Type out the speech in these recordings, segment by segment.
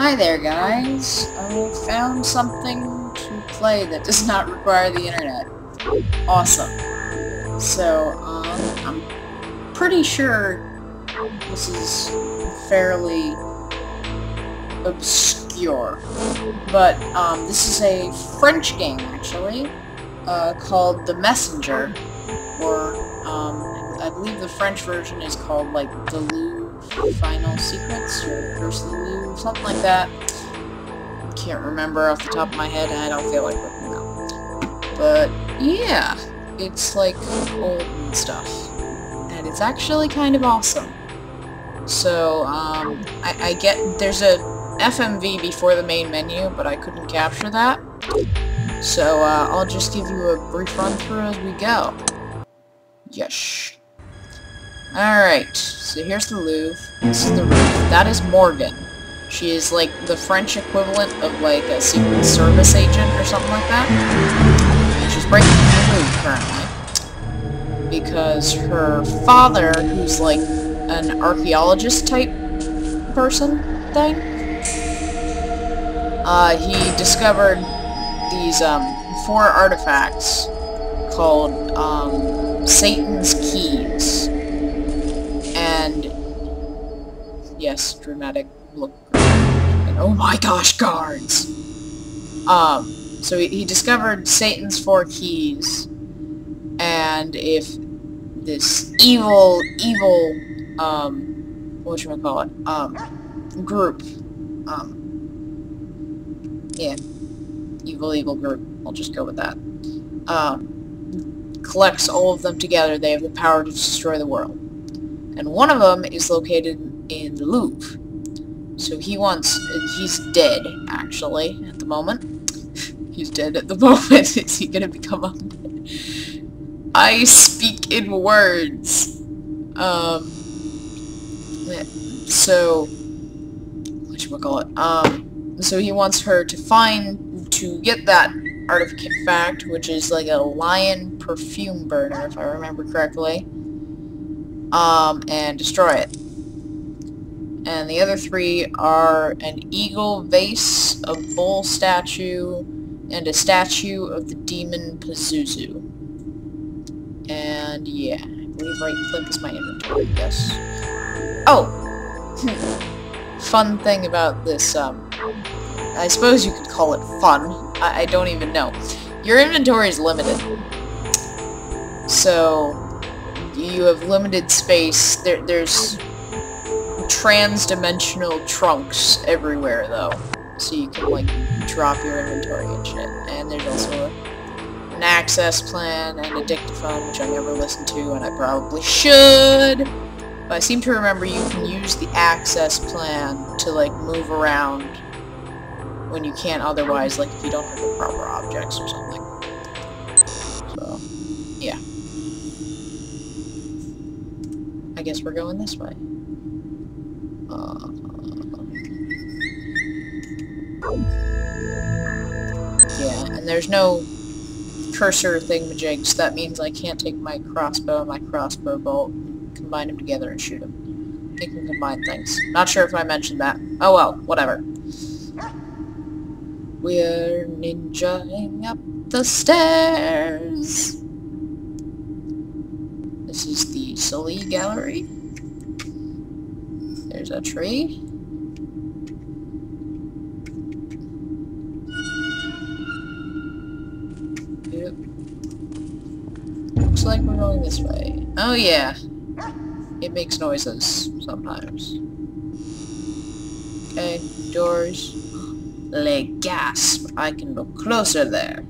Hi there, guys. I found something to play that does not require the internet. Awesome. So, um, I'm pretty sure this is fairly obscure. But, um, this is a French game, actually, uh, called The Messenger, or, um, I believe the French version is called, like, The Louvre Final Secrets, or Curse of the Louvre, something like that. Can't remember off the top of my head, and I don't feel like looking up. But, yeah, it's, like, old and stuff. And it's actually kind of awesome. So, um, I, I get, there's a FMV before the main menu, but I couldn't capture that. So, uh, I'll just give you a brief run through as we go. Yes. Alright, so here's the Louvre. This is the roof. That is Morgan. She is like the French equivalent of like a Secret Service agent or something like that. And she's breaking the Louvre currently. Because her father, who's like an archaeologist type person thing, uh, he discovered these um, four artifacts called um, Satan's Keys. And yes, dramatic look. Oh my gosh, guards! Um, so he, he discovered Satan's four keys, and if this evil, evil, um, what we call it, um, group, um, yeah, evil, evil group, I'll just go with that, um, collects all of them together, they have the power to destroy the world. And one of them is located in the Louvre. So he wants... He's dead, actually, at the moment. he's dead at the moment. is he gonna become I speak in words. Um... So... What should we call it? Um... So he wants her to find... To get that artifact, which is like a lion perfume burner, if I remember correctly um, and destroy it. And the other three are an eagle vase, a bull statue, and a statue of the demon Pazuzu. And yeah, I believe right click is my inventory, yes. Oh! fun thing about this, um, I suppose you could call it fun. I, I don't even know. Your inventory is limited. So, you have limited space. There, there's trans-dimensional trunks everywhere, though. So you can, like, drop your inventory and shit. And there's also a, an access plan and a dictaphone, which I never listened to, and I probably should. But I seem to remember you can use the access plan to, like, move around when you can't otherwise, like, if you don't have the proper objects or something. So, yeah. I guess we're going this way. Yeah, and there's no cursor thingamajigs. That means I can't take my crossbow and my crossbow bolt, combine them together and shoot them. They can combine things. Not sure if I mentioned that. Oh well, whatever. We're ninjaing up the stairs. This is the Sully Gallery. There's a tree. Yep. Looks like we're going this way. Oh yeah. It makes noises sometimes. Okay, doors. Le gasp. I can look closer there.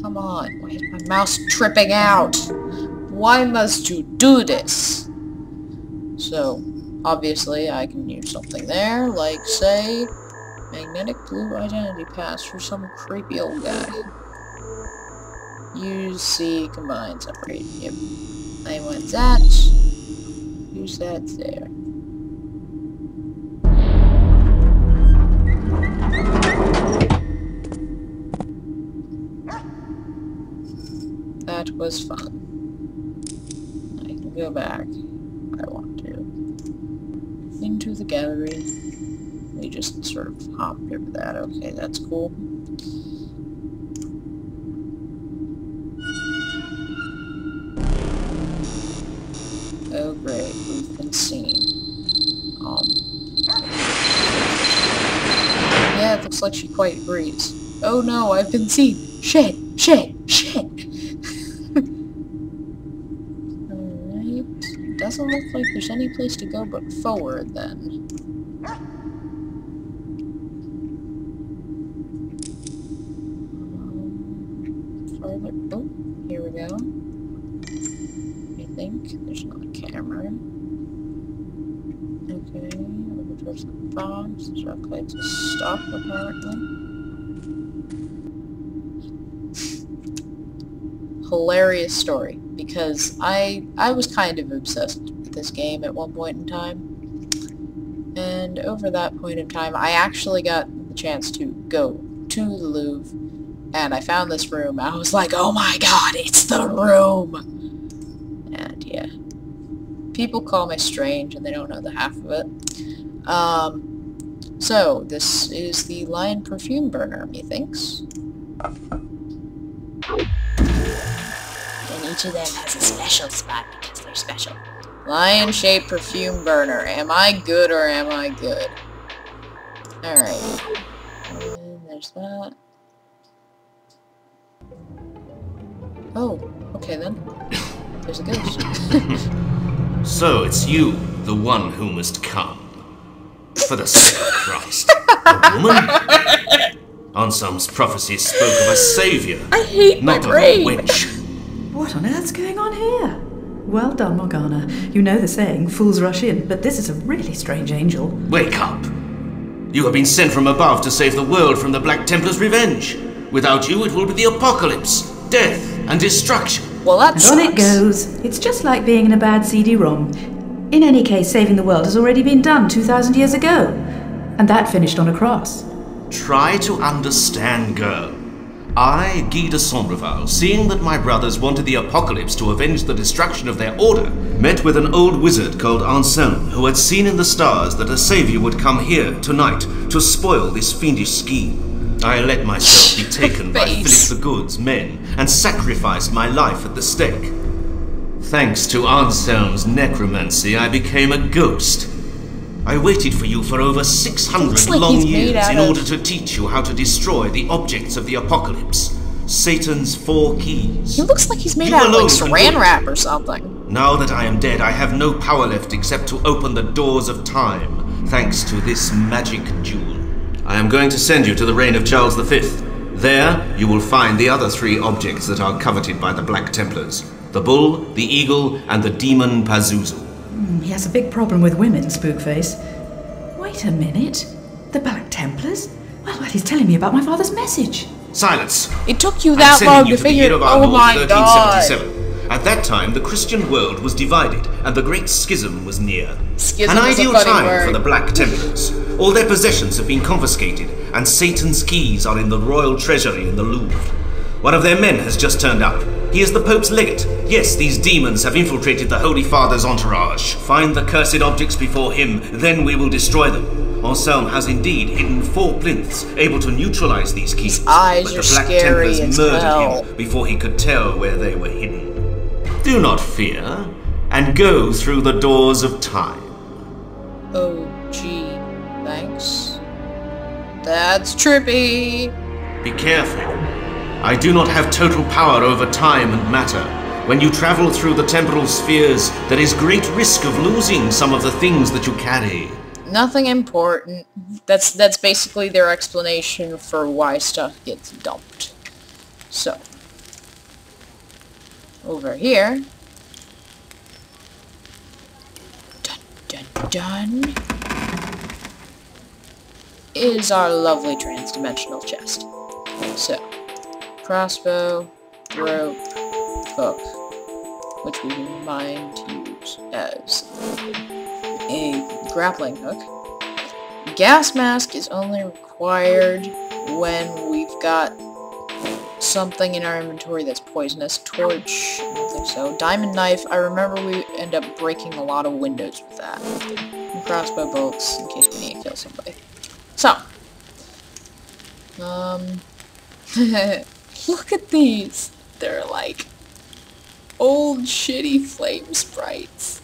Come on, why is my mouse tripping out? Why must you do this? So, obviously I can use something there, like, say, magnetic blue identity pass for some creepy old guy. Use C, combine, separate. Yep. I want that. Use that there. That was fun. I can go back. I want gallery. we just sort of hopped over that. Okay, that's cool. Oh great, we've been seen. Um, yeah, it looks like she quite agrees. Oh no, I've been seen! Shit! Shit! Shit! Alright. It doesn't look like there's any place to go but forward then. Um. Oh, here we go. I think there's not a camera. Okay, over towards the bombs. The truck lights will stop apparently. hilarious story because I I was kind of obsessed with this game at one point in time. And over that point in time, I actually got the chance to go to the Louvre and I found this room. I was like, "Oh my god, it's the room." And yeah. People call me strange and they don't know the half of it. Um so, this is the Lion Perfume Burner, methinks each of them has a special spot because they're special. Lion-shaped perfume burner. Am I good or am I good? Alright. there's that. Oh, okay then. There's a ghost. so it's you, the one who must come. For the sake of Christ. A woman? Anselm's prophecy spoke of a savior. I hate not my brain. A witch. What on earth's going on here? Well done, Morgana. You know the saying, fools rush in, but this is a really strange angel. Wake up! You have been sent from above to save the world from the Black Templar's revenge. Without you, it will be the apocalypse, death, and destruction. Well, that's on it goes. It's just like being in a bad CD-ROM. In any case, saving the world has already been done 2,000 years ago. And that finished on a cross. Try to understand, girl. I, Guy de Sombreval, seeing that my brothers wanted the apocalypse to avenge the destruction of their order, met with an old wizard called Anselm, who had seen in the stars that a savior would come here tonight to spoil this fiendish scheme. I let myself be taken by Philip the Good's men and sacrificed my life at the stake. Thanks to Anselm's necromancy, I became a ghost I waited for you for over 600 like long years in order to teach you how to destroy the objects of the apocalypse. Satan's four keys. He looks like he's made you out of like saran wrap or something. Now that I am dead, I have no power left except to open the doors of time, thanks to this magic jewel. I am going to send you to the reign of Charles V. There, you will find the other three objects that are coveted by the Black Templars. The bull, the eagle, and the demon Pazuzu. Mm, he has a big problem with women, Spookface. Wait a minute. The Black Templars? Well, well, he's telling me about my father's message. Silence! It took you that long to, to figure. Oh my god! At that time, the Christian world was divided, and the Great Schism was near. Schism An ideal time word. for the Black Templars. All their possessions have been confiscated, and Satan's keys are in the royal treasury in the Louvre. One of their men has just turned up. He is the Pope's legate. Yes, these demons have infiltrated the Holy Father's entourage. Find the cursed objects before him, then we will destroy them. Anselm has indeed hidden four plinths, able to neutralize these keys. His eyes but the Black Templars murdered well. him before he could tell where they were hidden. Do not fear, and go through the doors of time. Oh, gee, thanks. That's trippy. Be careful. I do not have total power over time and matter. When you travel through the temporal spheres, there is great risk of losing some of the things that you carry. Nothing important. That's that's basically their explanation for why stuff gets dumped. So, over here, dun dun dun, is our lovely trans-dimensional chest. So, crossbow, rope, hook, which we can to use as a grappling hook. Gas mask is only required when we've got something in our inventory that's poisonous. Torch, I don't think so. Diamond knife, I remember we end up breaking a lot of windows with that. And crossbow bolts, in case we need to kill somebody. So, um, look at these. They're like old shitty flame sprites.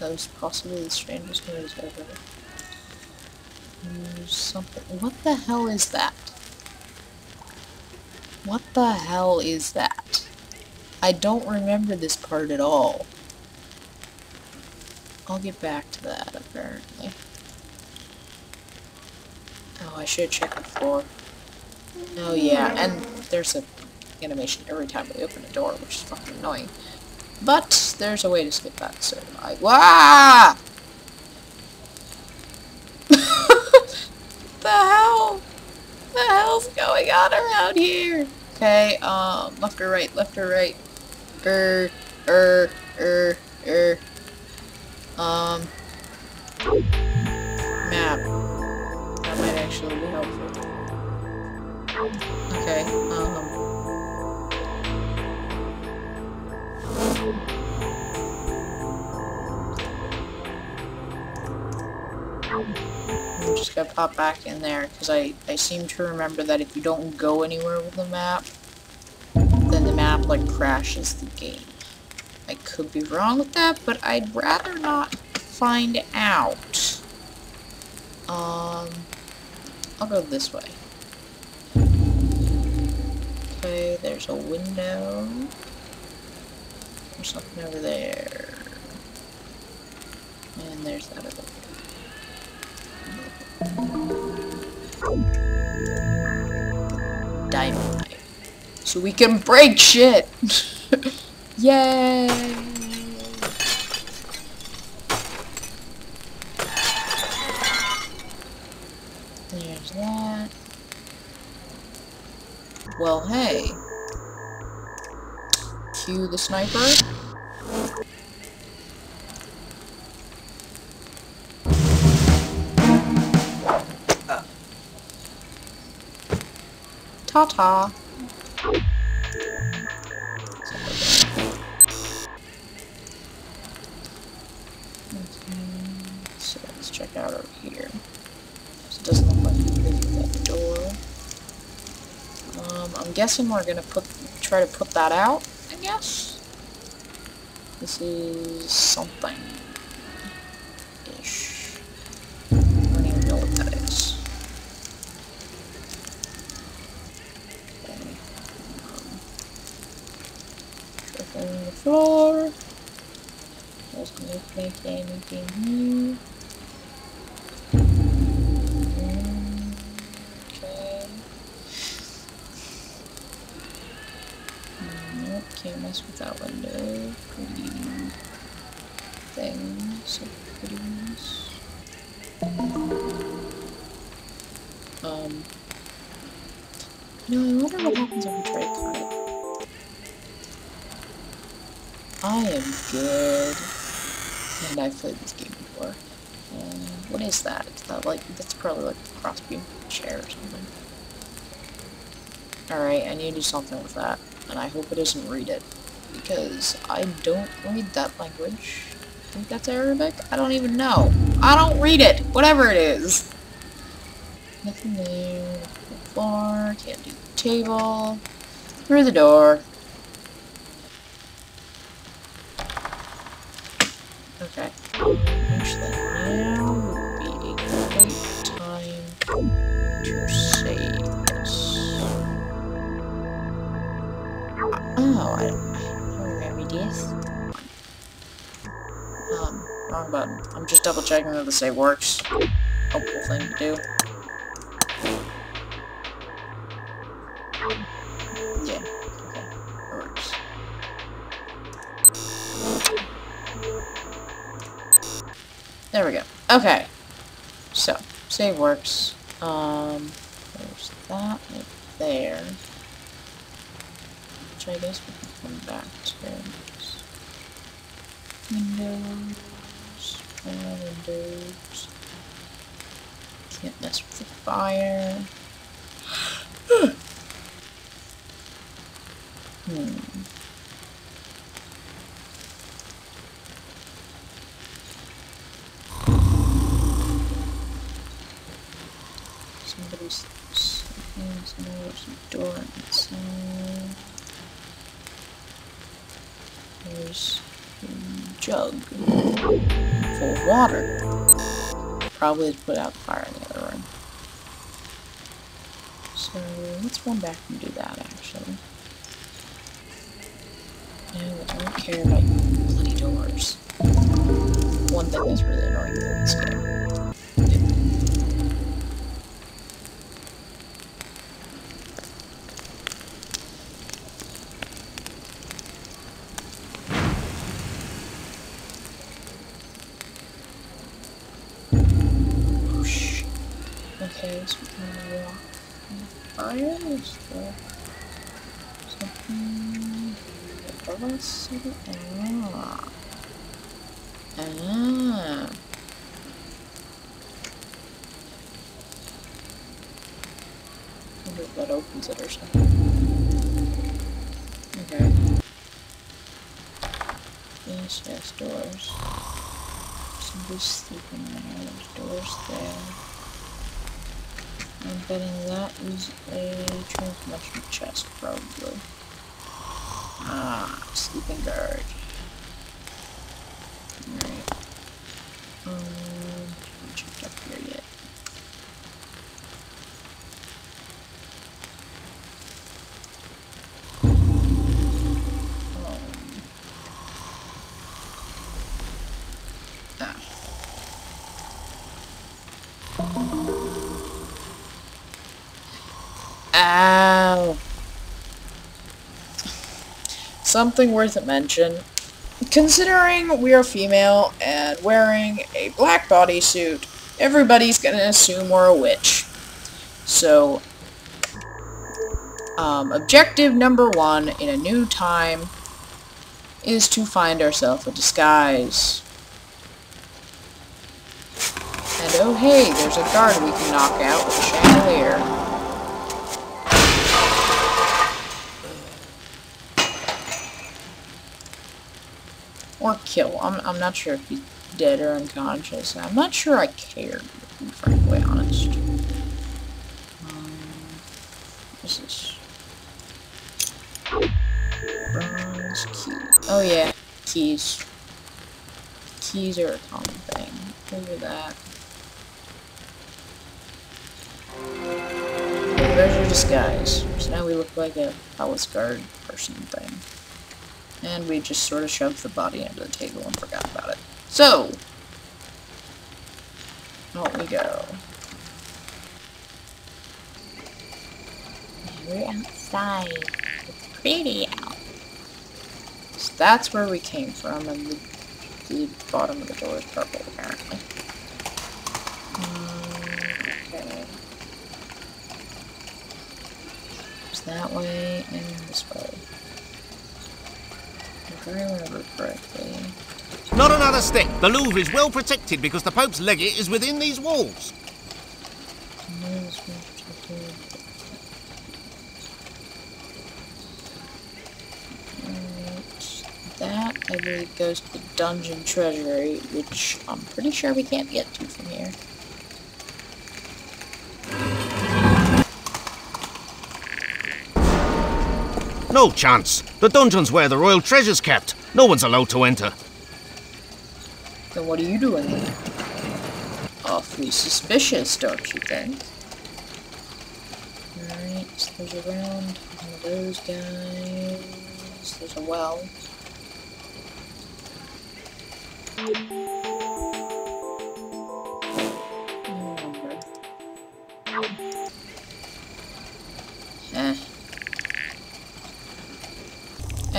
That was possibly the strangest news ever. There's something. What the hell is that? What the hell is that? I don't remember this part at all. I'll get back to that, apparently. Oh, I should check floor. Oh yeah, and there's a animation every time we open a door, which is fucking annoying. But there's a way to skip that, so I Wah! the hell? The hell's going on around here? Okay, um, left or right, left or right. Er, er, er, er. Um, map. Actually helpful. Okay, um. I'm just gonna pop back in there because I, I seem to remember that if you don't go anywhere with the map, then the map like crashes the game. I could be wrong with that, but I'd rather not find out. Um, I'll go this way. Okay, there's a window. There's something over there. And there's that other Diamond knife. So we can break shit! Yay! Door. Um, I'm guessing we're gonna put try to put that out, I guess. This is something. I don't even know what that is. Okay. Um, the floor. Look like anything here. Mm, Nope, can't mess with that window. Pretty thing, so prettiness. Um. You know, I wonder what happens if we try to cut it. I am good. And I've played this game before. And what is that? Is that like, that's probably like a crossbeam chair or something. Alright, I need to do something with that. And I hope it doesn't read it. Because I don't read that language. I think that's Arabic? I don't even know. I don't read it! Whatever it is! Nothing there. The floor. Can't do the table. Through the door. Just double checking that the save works. Helpful thing to do. Yeah, okay. Works. There we go. Okay. So, save works. Um, there's that right there. Which I guess we can come back to. Windows. Uh, windows. Can't mess with the fire. hmm. this? There's a door inside. There's a jug full of water. Probably to put out the fire in the other room. So let's run back and do that actually. I don't care about bloody doors. One thing that's really annoying in this game. In the fire. Is there something above us? Ah. Ah. wonder if that opens it or something. Okay. Yes, yes, doors. Somebody's sleeping there. There's doors there. I'm betting that is a transmission chest, probably. Ah, sleeping guard. Alright. Um, haven't checked up here yet. Something worth a mention. Considering we are female and wearing a black bodysuit, everybody's gonna assume we're a witch. So, um, objective number one in a new time is to find ourselves a disguise. And oh hey, there's a guard we can knock out with a chandelier. Or kill. I'm, I'm not sure if he's dead or unconscious. I'm not sure I care, to be frankly honest. Um, what's this? Bronze key. Oh yeah, keys. Keys are a common thing. Look at that. There's your disguise. So now we look like a palace guard person thing. And we just sort of shoved the body under the table and forgot about it. So, out we go. We're outside. It's pretty out. So that's where we came from, and the, the bottom of the door is purple, apparently. Mm, okay. It's that way and this way. I remember correctly. Not another step. The Louvre is well protected because the Pope's legate is within these walls. News protected. Alright. That, I believe, goes to the dungeon treasury, which I'm pretty sure we can't get to from No chance. The dungeon's where the royal treasure's kept. No one's allowed to enter. Then what are you doing? Awfully suspicious, don't you think? Alright, there's a round, one of those guys. There's a well.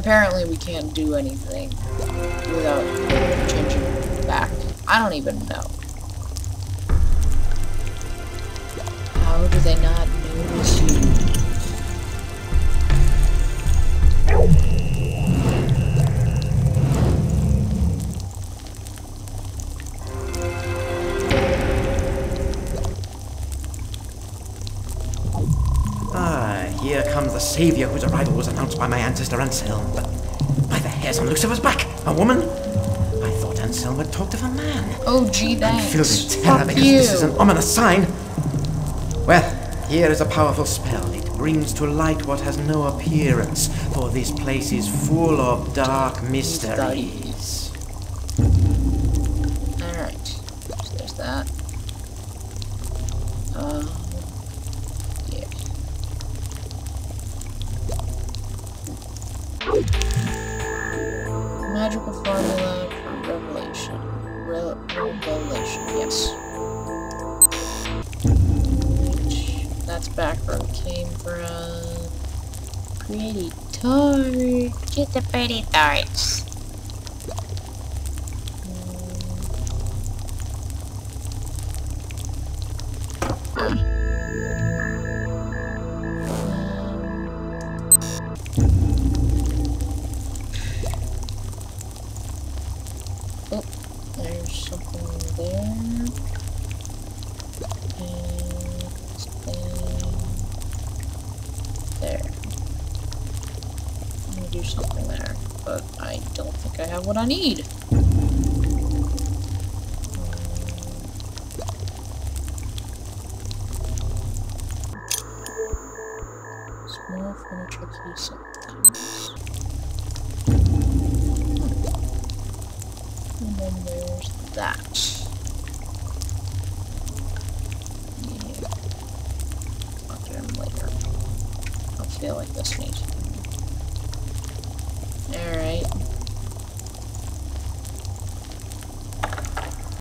Apparently we can't do anything without changing back. I don't even know. How do they not the savior whose arrival was announced by my ancestor Anselm. But by the hairs on Lucifer's back, a woman? I thought Anselm had talked of a man. Oh gee, I'm filled with terror Fuck because you. this is an ominous sign. Well, Here is a powerful spell. It brings to light what has no appearance, for this place is full of dark mysteries. Magical formula from revelation. Re revelation, yes. Which, that's back where we came from. Pretty torch. Get the pretty torch. Do something there, but I don't think I have what I need. Small furniture key